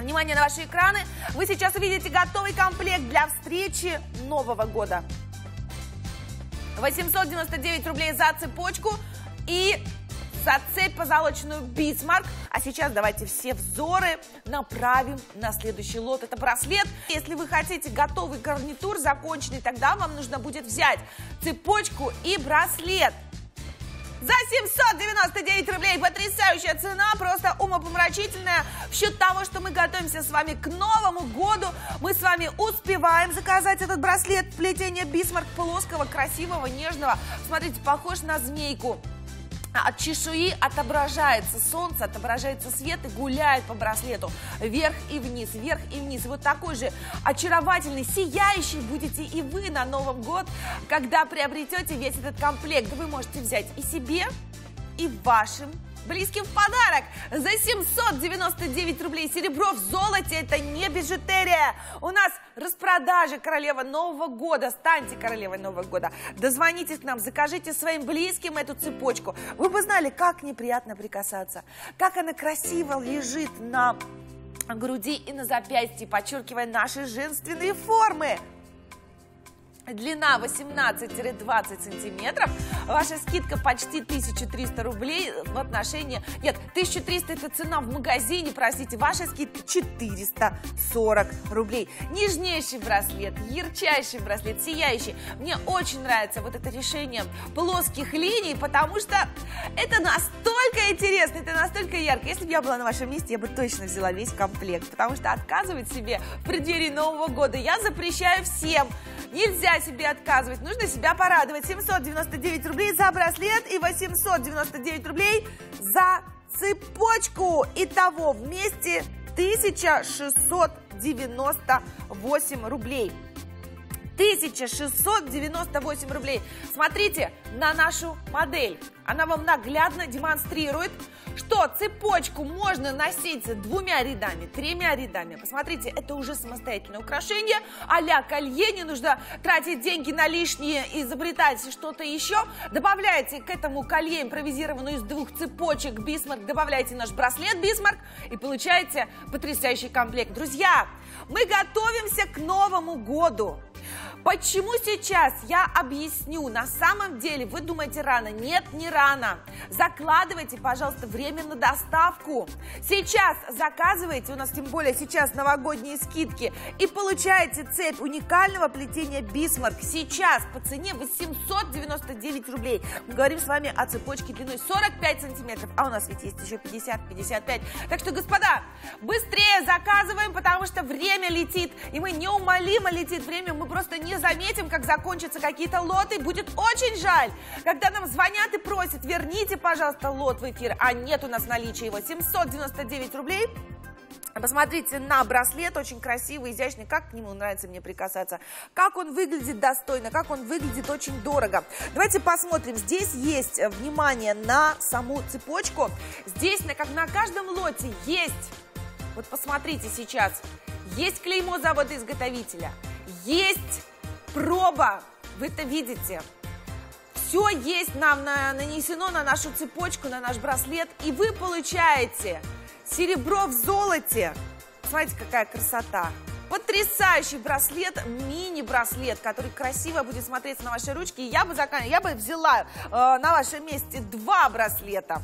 Внимание на ваши экраны. Вы сейчас увидите готовый комплект для встречи Нового года. 899 рублей за цепочку и за цепь позолоченную Бисмарк. А сейчас давайте все взоры направим на следующий лот. Это браслет. Если вы хотите готовый гарнитур законченный, тогда вам нужно будет взять цепочку и браслет. За 799 рублей потрясающая цена, просто умопомрачительная. В счет того, что мы готовимся с вами к Новому году, мы с вами успеваем заказать этот браслет плетения Бисмарк плоского, красивого, нежного. Смотрите, похож на змейку от чешуи отображается солнце, отображается свет и гуляет по браслету вверх и вниз, вверх и вниз. Вот такой же очаровательный, сияющий будете и вы на Новом год, когда приобретете весь этот комплект. Вы можете взять и себе, и вашим близким в подарок. За 799 рублей серебро в золоте, это не бижутерия. У нас распродажа королева Нового года. Станьте королевой Нового года. Дозвонитесь к нам, закажите своим близким эту цепочку. Вы бы знали, как неприятно прикасаться, как она красиво лежит на груди и на запястье, подчеркивая наши женственные формы. Длина 18-20 сантиметров. Ваша скидка почти 1300 рублей в отношении... Нет, 1300 это цена в магазине, простите. Ваша скидка 440 рублей. Нежнейший браслет, ярчайший браслет, сияющий. Мне очень нравится вот это решение плоских линий, потому что это настолько интересно, это настолько ярко. Если бы я была на вашем месте, я бы точно взяла весь комплект, потому что отказывать себе в преддверии Нового года я запрещаю всем. Нельзя себе отказывать, нужно себя порадовать. 799 рублей за браслет и 899 рублей за цепочку. Итого вместе 1698 рублей. 1698 рублей. Смотрите на нашу модель. Она вам наглядно демонстрирует, что цепочку можно носить двумя рядами, тремя рядами. Посмотрите, это уже самостоятельное украшение. А-ля колье, не нужно тратить деньги на лишние, изобретать что-то еще. Добавляете к этому колье, импровизированную из двух цепочек Бисмарк, добавляете наш браслет Бисмарк и получаете потрясающий комплект. Друзья, мы готовимся к Новому году. Почему сейчас? Я объясню. На самом деле, вы думаете рано? Нет, не рано. Закладывайте, пожалуйста, время на доставку. Сейчас заказывайте, у нас тем более сейчас новогодние скидки, и получаете цепь уникального плетения Бисмарк. Сейчас по цене 899 рублей. Мы говорим с вами о цепочке длиной 45 сантиметров, а у нас ведь есть еще 50-55. Так что, господа, быстрее заказываем, потому что время летит, и мы неумолимо летит время, мы просто не заметим, как закончатся какие-то лоты, будет очень жаль, когда нам звонят и просят, верните, пожалуйста, лот в эфир, а нет у нас наличия его, 799 рублей, Посмотрите на браслет, очень красивый, изящный, как к нему нравится мне прикасаться, как он выглядит достойно, как он выглядит очень дорого. Давайте посмотрим, здесь есть, э, внимание, на саму цепочку, здесь, как на каждом лоте, есть, вот посмотрите сейчас, есть клеймо завода-изготовителя, есть проба, вы это видите. Все есть нам на, нанесено на нашу цепочку, на наш браслет, и вы получаете серебро в золоте. Смотрите, какая красота. Потрясающий браслет, мини-браслет, который красиво будет смотреться на вашей ручке. И я бы, закан... я бы взяла э, на вашем месте два браслета.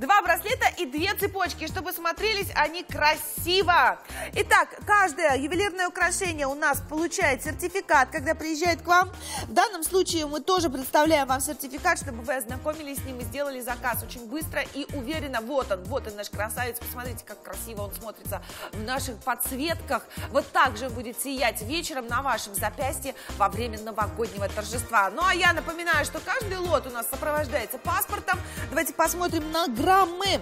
Два браслета и две цепочки, чтобы смотрелись они красиво. Итак, каждое ювелирное украшение у нас получает сертификат, когда приезжает к вам. В данном случае мы тоже представляем вам сертификат, чтобы вы ознакомились с ним и сделали заказ очень быстро и уверенно. Вот он, вот он наш красавец. Посмотрите, как красиво он смотрится в наших подсветках. Вот так же будет сиять вечером на вашем запястье во время новогоднего торжества. Ну а я напоминаю, что каждый лот у нас сопровождается паспортом. Давайте посмотрим на граммы.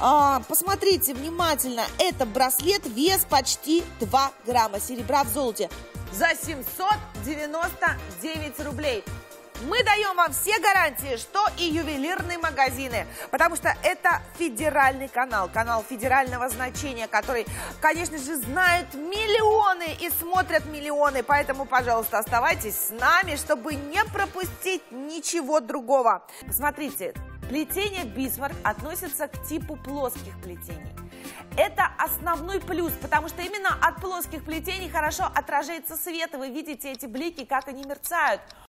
А, посмотрите внимательно, это браслет, вес почти 2 грамма серебра в золоте за 799 рублей. Мы даем вам все гарантии, что и ювелирные магазины, потому что это федеральный канал, канал федерального значения, который, конечно же, знают миллионы и смотрят миллионы, поэтому, пожалуйста, оставайтесь с нами, чтобы не пропустить ничего другого. Посмотрите, Плетение Бисмарк относится к типу плоских плетений. Это основной плюс, потому что именно от плоских плетений хорошо отражается свет, и вы видите эти блики, как они мерцают.